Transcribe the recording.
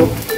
luego.